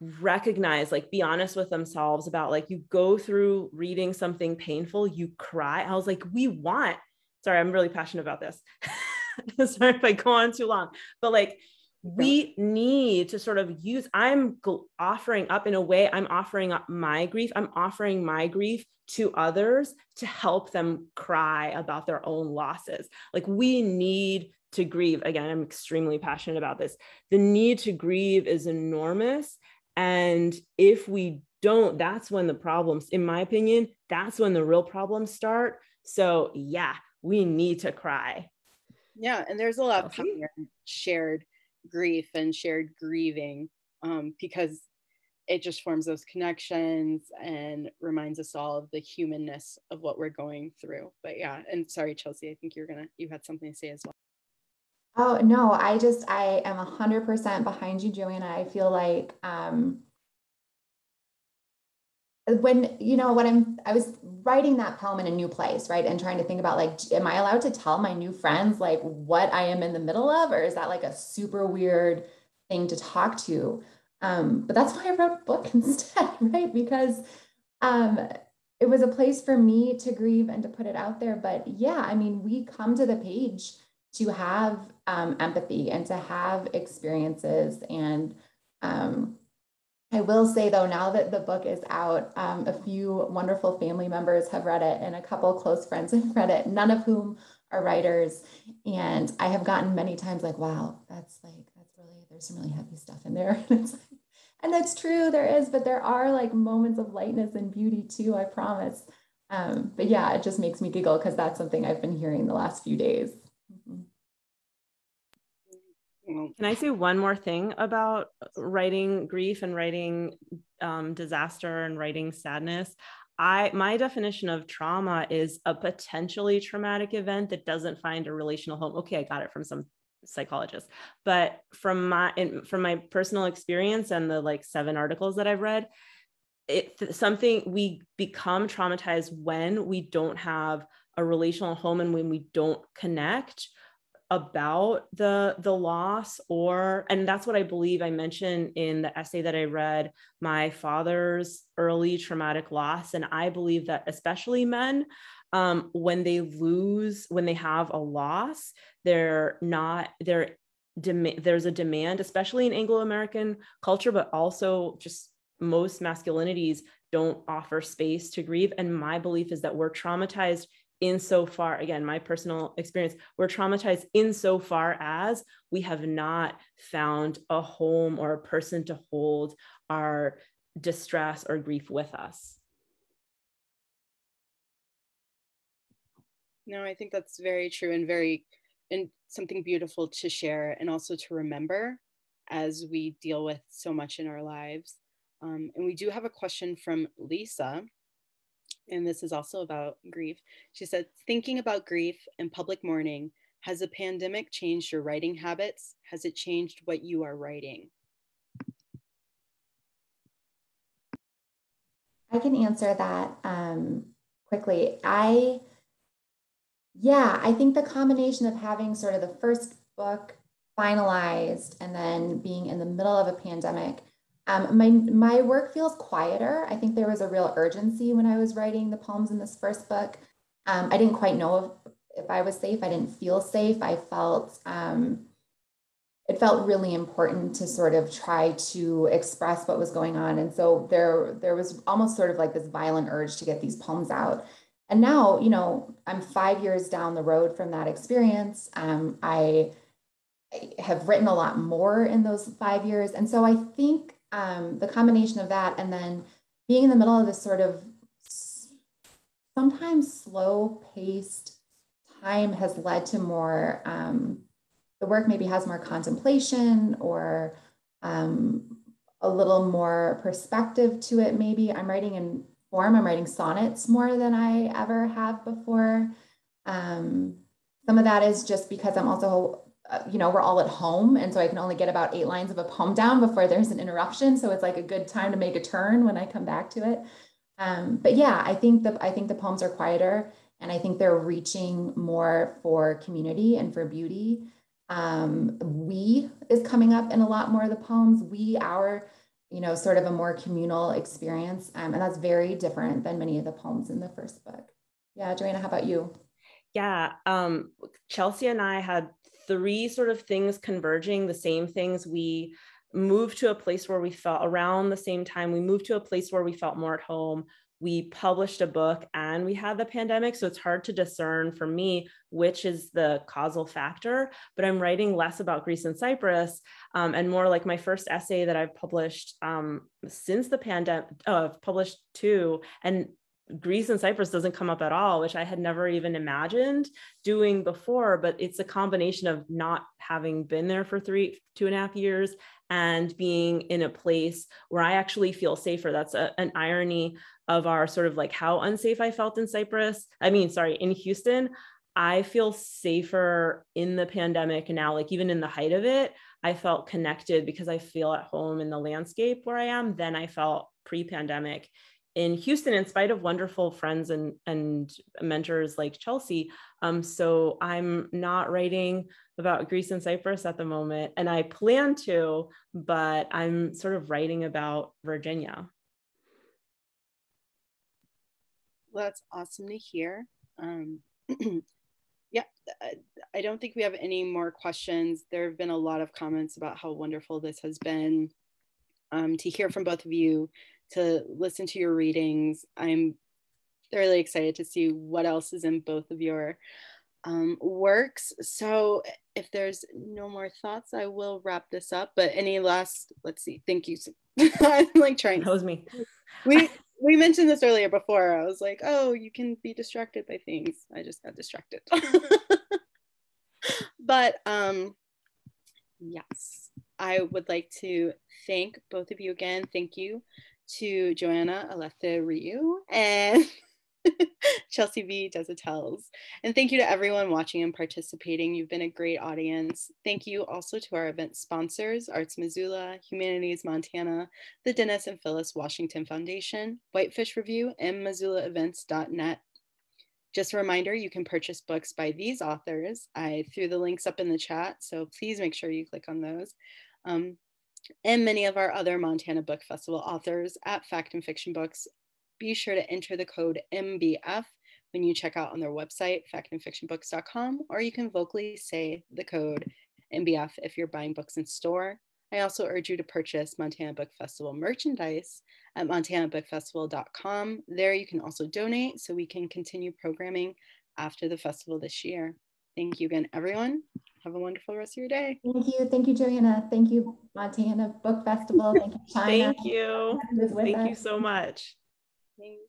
recognize like be honest with themselves about like you go through reading something painful you cry. I was like we want sorry i'm really passionate about this. Sorry if i go on too long. But like we need to sort of use i'm offering up in a way i'm offering up my grief i'm offering my grief to others to help them cry about their own losses. Like we need to grieve. Again i'm extremely passionate about this. The need to grieve is enormous and if we don't that's when the problems in my opinion that's when the real problems start. So yeah we need to cry. Yeah and there's a lot of shared grief and shared grieving um, because it just forms those connections and reminds us all of the humanness of what we're going through. But yeah, and sorry, Chelsea, I think you're gonna you had something to say as well. Oh no, I just I am a hundred percent behind you, Joanna. I feel like um when you know when i'm i was writing that poem in a new place right? And trying to think about like am i allowed to tell my new friends like what i am in the middle of? Or is that like a super weird thing to talk to? Um, but that's why i wrote book instead right? Because um, it was a place for me to grieve and to put it out there. But yeah i mean we come to the page to have um, empathy and to have experiences and um, I will say though, now that the book is out, um, a few wonderful family members have read it and a couple close friends have read it, none of whom are writers. And I have gotten many times like, wow, that's like, that's really, there's some really heavy stuff in there. and that's true, there is, but there are like moments of lightness and beauty too, I promise. Um, but yeah, it just makes me giggle because that's something I've been hearing the last few days. Mm-hmm. Can I say one more thing about writing grief and writing um, disaster and writing sadness? I my definition of trauma is a potentially traumatic event that doesn't find a relational home. Okay, I got it from some psychologist, but from my in, from my personal experience and the like seven articles that I've read, it's something we become traumatized when we don't have a relational home and when we don't connect about the the loss or and that's what i believe i mentioned in the essay that i read my father's early traumatic loss. And i believe that especially men um, when they lose when they have a loss they're not they're dem- there's a demand especially in anglo-american culture but also just most masculinities don't offer space to grieve. And my belief is that we're traumatized insofar again my personal experience we're traumatized insofar as we have not found a home or a person to hold our distress or grief with us. No i think that's very true and very and something beautiful to share and also to remember as we deal with so much in our lives. Um, and we do have a question from lisa and this is also about grief. She said, thinking about grief and public mourning, has the pandemic changed your writing habits? Has it changed what you are writing? I can answer that um, quickly. I, yeah, I think the combination of having sort of the first book finalized and then being in the middle of a pandemic um, my, my work feels quieter. I think there was a real urgency when I was writing the poems in this first book. Um, I didn't quite know if, if I was safe. I didn't feel safe. I felt um, it felt really important to sort of try to express what was going on. And so there, there was almost sort of like this violent urge to get these poems out. And now, you know, I'm five years down the road from that experience. Um, I have written a lot more in those five years. And so I think um, the combination of that and then being in the middle of this sort of sometimes slow paced time has led to more um, the work maybe has more contemplation or um, a little more perspective to it maybe. I'm writing in form i'm writing sonnets more than i ever have before. Um, some of that is just because i'm also uh, you know, we're all at home. And so I can only get about eight lines of a poem down before there's an interruption. So it's like a good time to make a turn when I come back to it. Um, but yeah, I think the I think the poems are quieter and I think they're reaching more for community and for beauty. Um, we is coming up in a lot more of the poems. We, our, you know, sort of a more communal experience. Um, and that's very different than many of the poems in the first book. Yeah, Joanna, how about you? Yeah, um, Chelsea and I had three sort of things converging, the same things. We moved to a place where we felt around the same time, we moved to a place where we felt more at home. We published a book and we had the pandemic. So it's hard to discern for me which is the causal factor. But I'm writing less about Greece and Cyprus um, and more like my first essay that I've published um, since the pandemic. Oh, I've published two. And Greece and Cyprus doesn't come up at all, which I had never even imagined doing before. But it's a combination of not having been there for three, two and a half years and being in a place where I actually feel safer. That's a, an irony of our sort of like how unsafe I felt in Cyprus. I mean, sorry, in Houston. I feel safer in the pandemic now, like even in the height of it, I felt connected because I feel at home in the landscape where I am than I felt pre pandemic in Houston, in spite of wonderful friends and, and mentors like Chelsea. Um, so I'm not writing about Greece and Cyprus at the moment, and I plan to, but I'm sort of writing about Virginia. Well, that's awesome to hear. Um, yeah, I don't think we have any more questions. There have been a lot of comments about how wonderful this has been. Um, to hear from both of you to listen to your readings. I'm really excited to see what else is in both of your um, works. So if there's no more thoughts, I will wrap this up. But any last, let's see, thank you. I'm like trying. That was me. We we mentioned this earlier before. I was like, oh, you can be distracted by things. I just got distracted. but um, yes, I would like to thank both of you again. Thank you to Joanna Eleftheriou and Chelsea B. DesAutels. And thank you to everyone watching and participating. You've been a great audience. Thank you also to our event sponsors, Arts Missoula, Humanities Montana, the Dennis and Phyllis Washington Foundation, Whitefish Review, and MissoulaEvents.net. Just a reminder, you can purchase books by these authors. I threw the links up in the chat, so please make sure you click on those. Um, and many of our other Montana Book Festival authors at Fact and Fiction Books. Be sure to enter the code MBF when you check out on their website, factandfictionbooks.com, or you can vocally say the code MBF if you're buying books in store. I also urge you to purchase Montana Book Festival merchandise at montanabookfestival.com. There you can also donate so we can continue programming after the festival this year. Thank you again, everyone. Have a wonderful rest of your day. Thank you. Thank you, Joanna. Thank you, Montana Book Festival. Thank you, China. Thank you. Thank us. you so much. Thanks.